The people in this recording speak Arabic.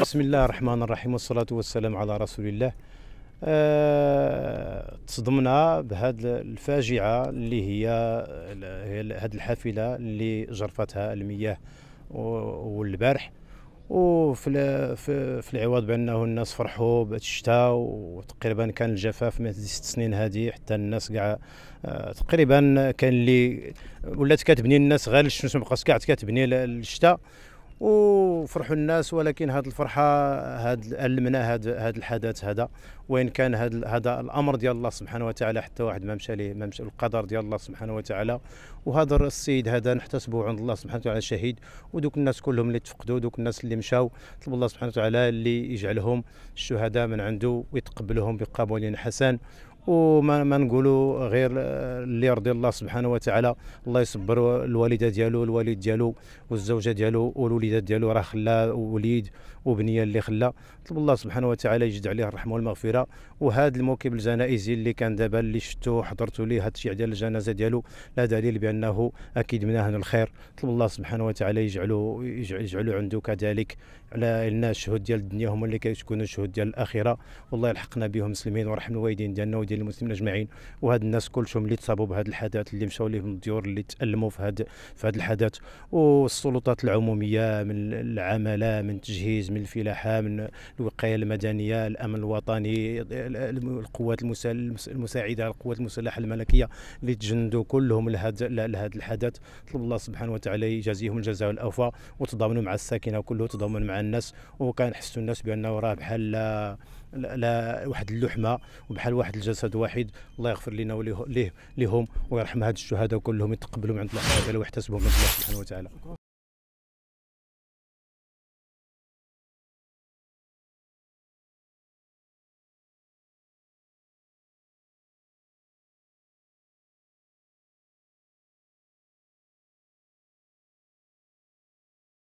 بسم الله الرحمن الرحيم والصلاة والسلام على رسول الله. أه تصدمنا بهذه الفاجعة اللي هي هذه الحافلة اللي جرفتها المياه والبارح. وفي في, في العوض بأنه الناس فرحوا بالشتاء وتقريبا كان الجفاف من ست سنين هذه حتى الناس كاع آه، تقريبا كان اللي ولات كتبني الناس غير الشمس ما بقاش كاع كتبني الشتاء وفرحوا الناس ولكن هذه الفرحة هذا ألمنا هذا هذا الحدث هذا. وين كان هذا هذا الأمر ديال الله سبحانه وتعالى حتى واحد ما مشى ليه ما مشى القدر ديال الله سبحانه وتعالى. وهذا السيد هذا نحتسبه عند الله سبحانه وتعالى شهيد. ودوك الناس كلهم اللي تفقدوا دوك الناس اللي مشاو طلب الله سبحانه وتعالى اللي يجعلهم الشهداء من عنده ويتقبلهم بقبول حسن. وما ما نقولوا غير اللي يرضي الله سبحانه وتعالى. الله يصبر الوالدة ديالو الوالد ديالو والزوجة ديالو والوليدات ديالو. راه خلا وليد وبنية اللي خلا طلب الله سبحانه وتعالى يجد عليه الرحمة والمغفرة. وهذا الموكب الجنائزي اللي كان دابا اللي شفتو حضرتوا ليه هذا الشيء ديال الجنازة ديالو لا دليل بأنه أكيد من أهل الخير. طلب الله سبحانه وتعالى يجعلوا يجعلوا عنده كذلك على الناس الشهود ديال الدنيا هما اللي كيكونوا الشهود ديال الآخرة. والله يلحقنا بهم مسلمين ورحم الوالدين ديالنا وديال المسلمين أجمعين. وهاد الناس كلهم اللي تصابوا بهذا الحدث اللي مشاو لهم الديور اللي تألموا في هذا في هذا الحدث والسلطات العمومية من العمالة من تجهيز من الفلاحة من الوقاية المدنية الأمن الوطني القوات المساعدة القوات المسلحة الملكية اللي تجندوا كلهم لهذا لهذا الحدث طلب الله سبحانه وتعالى يجازيهم الجزاء الاوفى وتضامنوا مع الساكنة كله تضامن مع الناس. وكنحسوا الناس بأنه راه بحال لا, لا واحد اللحمة وبحال واحد الجسد واحد الله يغفر لنا وليه لهم ويرحم هاد الشهداء كلهم يتقبلوا من عند الله تعالى ويحتسبهم من الله سبحانه وتعالى.